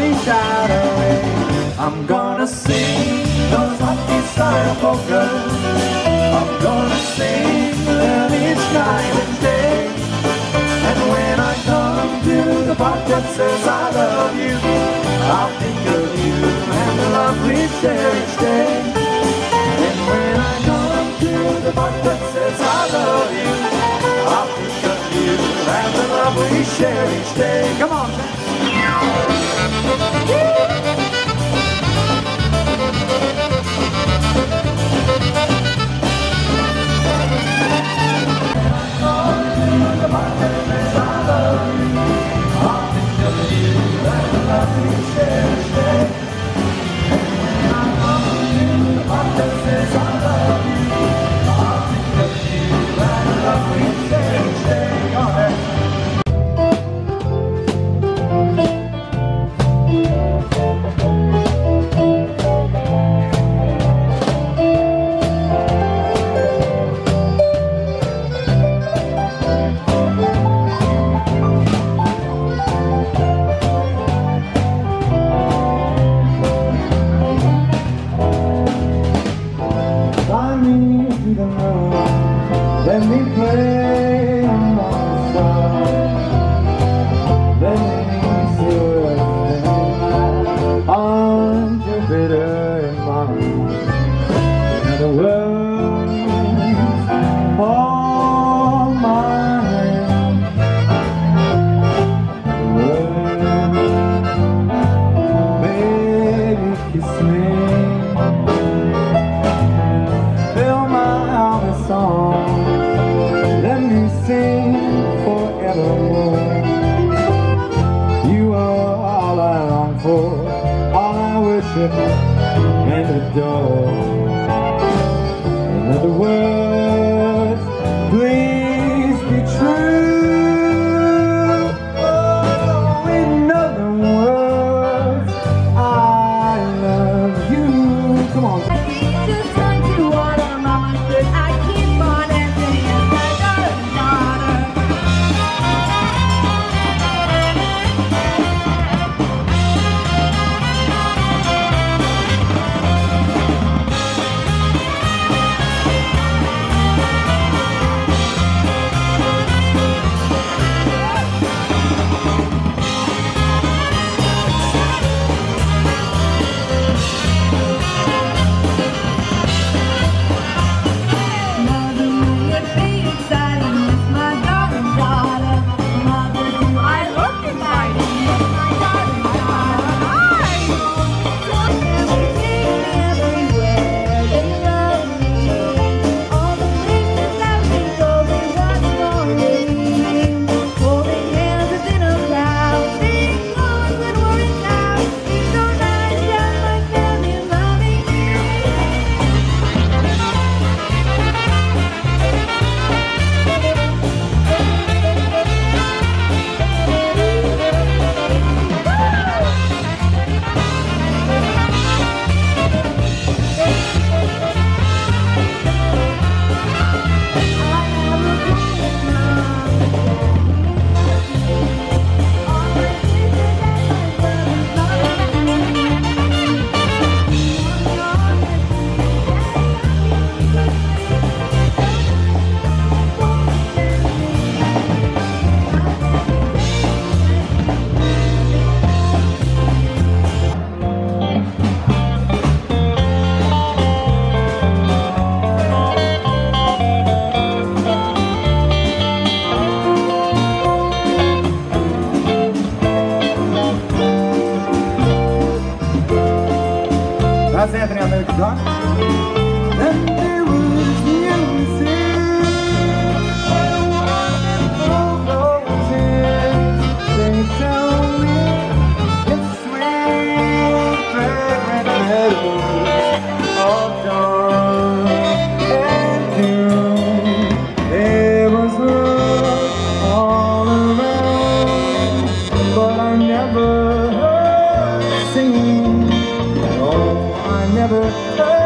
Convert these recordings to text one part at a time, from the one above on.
sunny shine. I'm gonna sing those lucky sorrowful girls. I'm gonna sing them each night and day. And when I come to the part that says I love you, I'll think of you and the love we share each day. And when I come to the part that says I love you, I'll think of you and the love we share each day. Come on. Música never heard.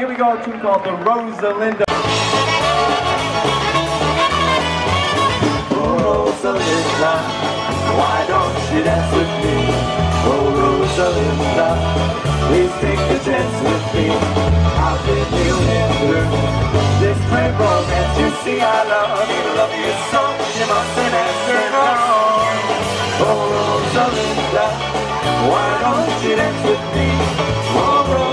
here we go, a tune called The Rosalinda. Oh, Rosalinda, why don't you dance with me? Oh, Rosalinda, please take a chance with me. I've been feeling through this great romance. You see, I love you, love you so. You mustn't answer no. Oh, Rosalinda, why don't you dance with me? Oh, Rosalinda.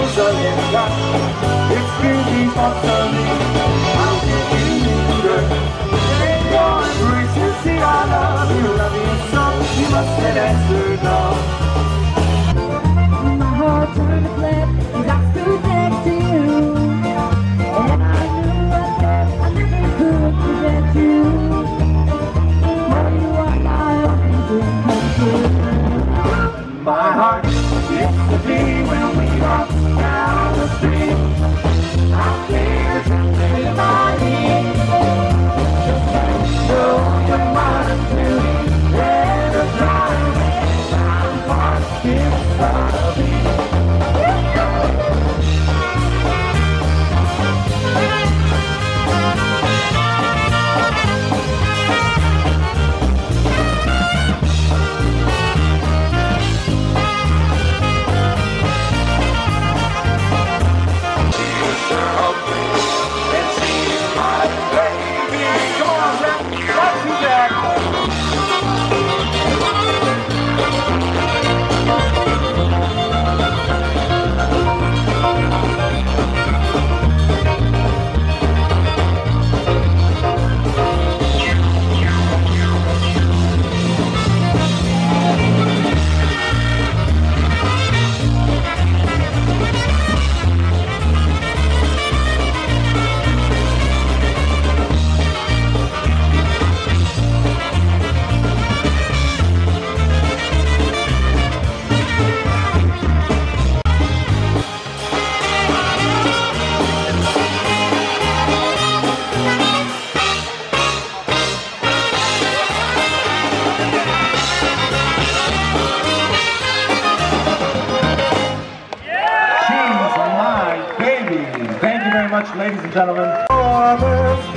much, ladies and gentlemen.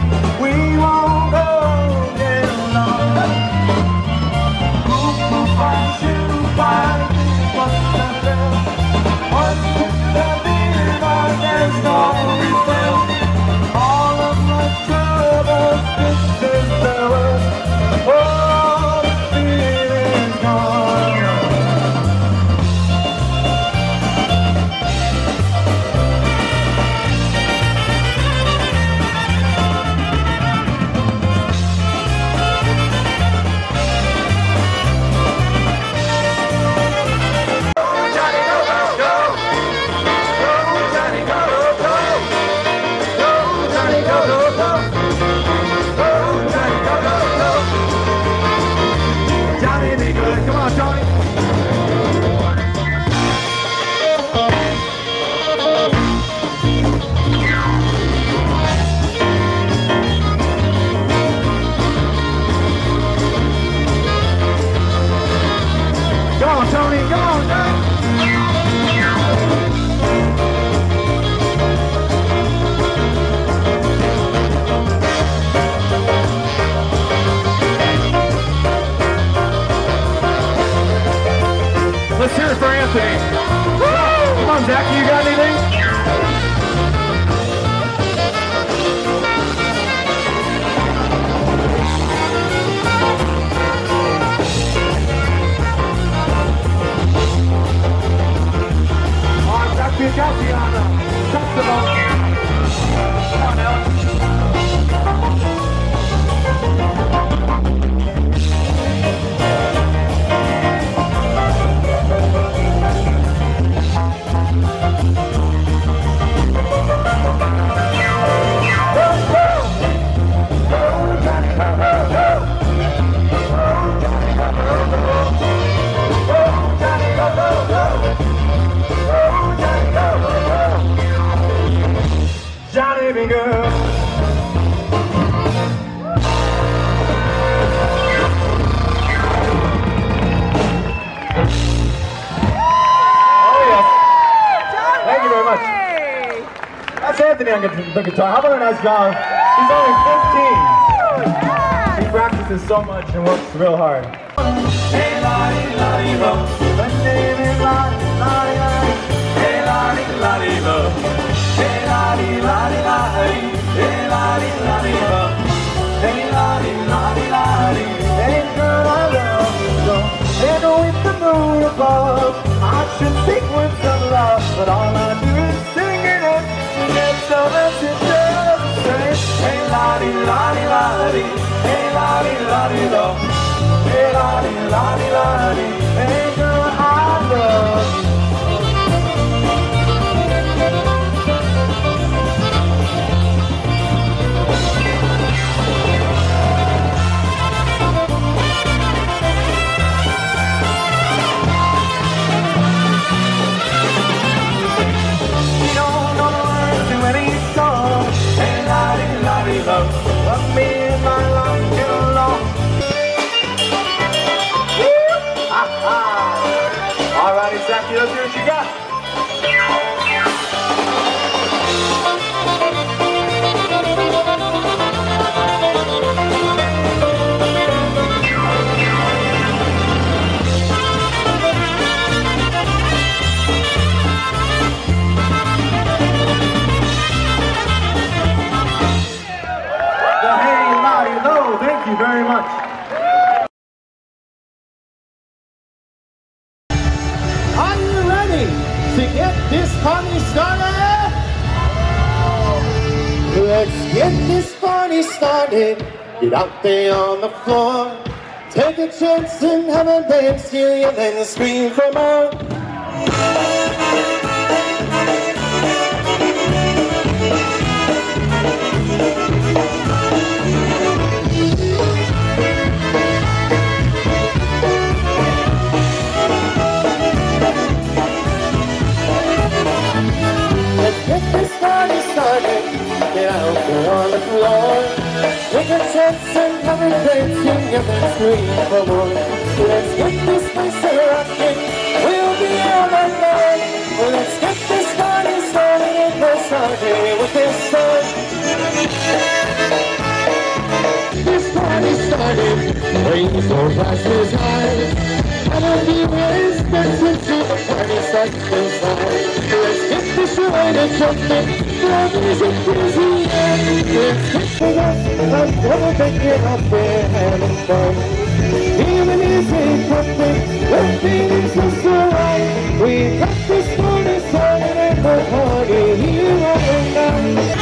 Go on, Tony. Go on, Johnny. Anthony on the guitar. How about a nice guy? He's only 15. He practices so much and works real hard. Hey, lottie, lottie, Lottie. Hey. Hey, girl, I love so. And with the moon above, I some love, but all I do And so much it does Get out there on the floor. Take a chance and have a dance till you then scream for more. Let's get this party started. Get out there on the floor. Take a chance and hurricanes you. up the stream for more. Let's get this place a rockin', we'll be out all night. Let's get this party started and we'll start it with this song. This party started, rain so glasses high. And a new way steps into the party starts inside. Let's get this away to jumping, the music is the end. Let's get us. I'm gonna take it up there having fun. Even if it's right, we got this morning started and the party here all night.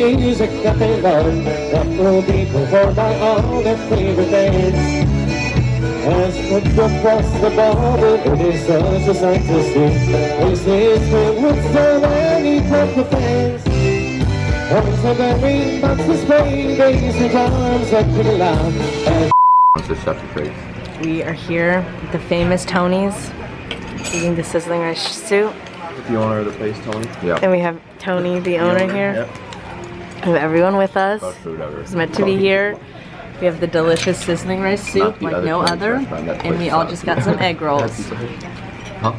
Music that they love That will be performed by all their favorite bands As we go across the border, it is such a sight to see Places filled with so many proper fans Horns of every box display, bass and drums that pretty loud As Wants to face. We are here at the famous Tony's eating the sizzling rice soup. With the owner of the place, Tony. Yeah. And we have Tony, the owner here. Yep. We have everyone with us. Best food ever. It's meant to be here. We have the delicious sizzling rice soup like no other. And we all just got some egg rolls. Huh?